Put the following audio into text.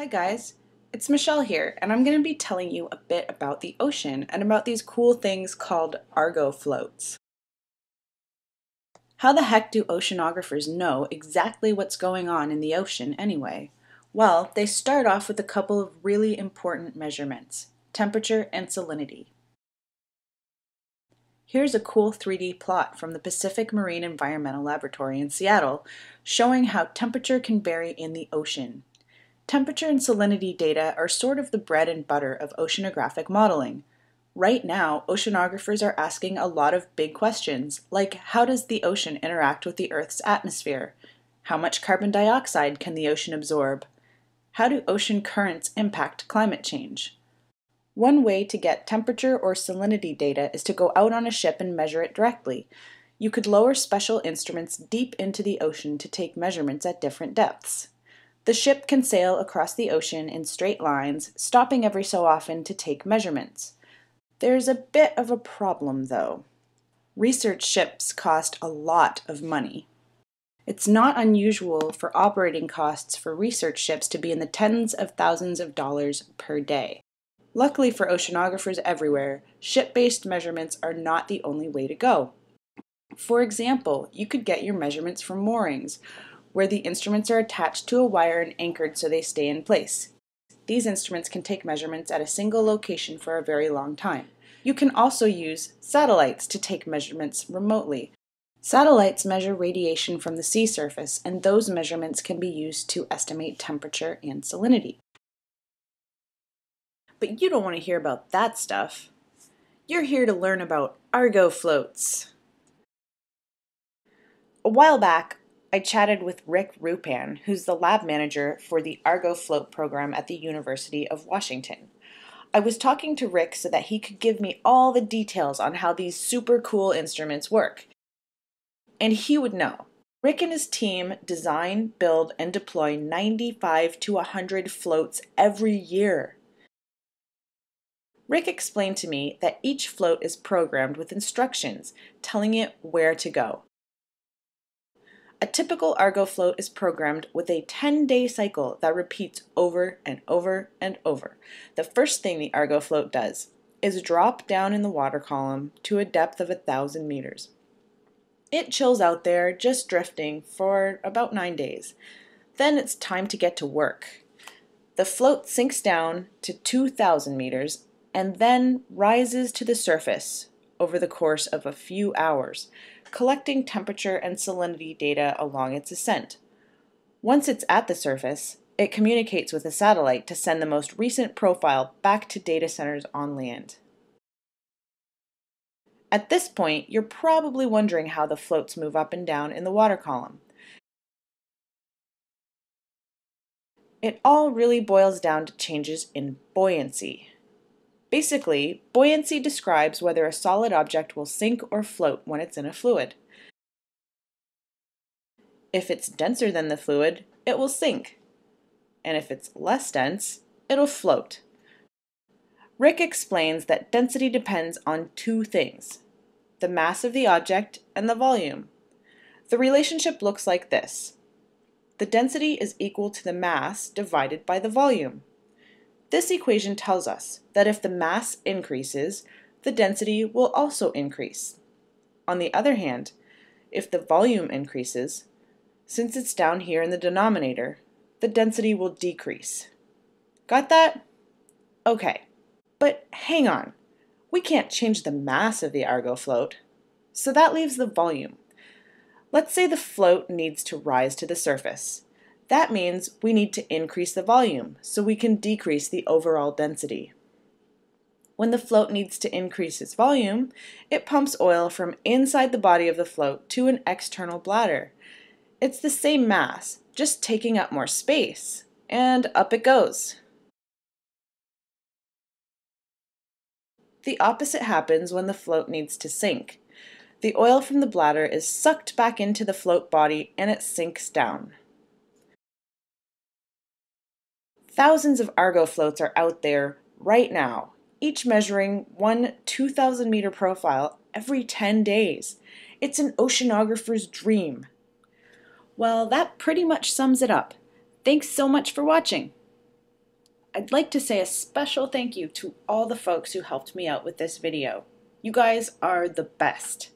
Hi guys, it's Michelle here, and I'm going to be telling you a bit about the ocean and about these cool things called Argo floats. How the heck do oceanographers know exactly what's going on in the ocean anyway? Well, they start off with a couple of really important measurements, temperature and salinity. Here's a cool 3D plot from the Pacific Marine Environmental Laboratory in Seattle showing how temperature can vary in the ocean. Temperature and salinity data are sort of the bread and butter of oceanographic modeling. Right now, oceanographers are asking a lot of big questions, like how does the ocean interact with the Earth's atmosphere? How much carbon dioxide can the ocean absorb? How do ocean currents impact climate change? One way to get temperature or salinity data is to go out on a ship and measure it directly. You could lower special instruments deep into the ocean to take measurements at different depths. The ship can sail across the ocean in straight lines, stopping every so often to take measurements. There's a bit of a problem, though. Research ships cost a lot of money. It's not unusual for operating costs for research ships to be in the tens of thousands of dollars per day. Luckily for oceanographers everywhere, ship-based measurements are not the only way to go. For example, you could get your measurements from moorings, where the instruments are attached to a wire and anchored so they stay in place. These instruments can take measurements at a single location for a very long time. You can also use satellites to take measurements remotely. Satellites measure radiation from the sea surface, and those measurements can be used to estimate temperature and salinity. But you don't want to hear about that stuff. You're here to learn about Argo floats. A while back, I chatted with Rick Rupan, who's the lab manager for the Argo Float program at the University of Washington. I was talking to Rick so that he could give me all the details on how these super cool instruments work. And he would know. Rick and his team design, build, and deploy 95 to 100 floats every year. Rick explained to me that each float is programmed with instructions telling it where to go. A typical Argo float is programmed with a 10-day cycle that repeats over and over and over. The first thing the Argo float does is drop down in the water column to a depth of thousand meters. It chills out there, just drifting, for about nine days. Then it's time to get to work. The float sinks down to 2,000 meters and then rises to the surface over the course of a few hours, collecting temperature and salinity data along its ascent. Once it's at the surface, it communicates with a satellite to send the most recent profile back to data centers on land. At this point, you're probably wondering how the floats move up and down in the water column. It all really boils down to changes in buoyancy. Basically, buoyancy describes whether a solid object will sink or float when it's in a fluid. If it's denser than the fluid, it will sink. And if it's less dense, it'll float. Rick explains that density depends on two things, the mass of the object and the volume. The relationship looks like this. The density is equal to the mass divided by the volume. This equation tells us that if the mass increases, the density will also increase. On the other hand, if the volume increases, since it's down here in the denominator, the density will decrease. Got that? Okay, but hang on. We can't change the mass of the Argo float, so that leaves the volume. Let's say the float needs to rise to the surface. That means we need to increase the volume so we can decrease the overall density. When the float needs to increase its volume, it pumps oil from inside the body of the float to an external bladder. It's the same mass, just taking up more space, and up it goes. The opposite happens when the float needs to sink. The oil from the bladder is sucked back into the float body and it sinks down. Thousands of Argo floats are out there right now, each measuring one 2,000 meter profile every 10 days. It's an oceanographer's dream. Well, that pretty much sums it up. Thanks so much for watching. I'd like to say a special thank you to all the folks who helped me out with this video. You guys are the best.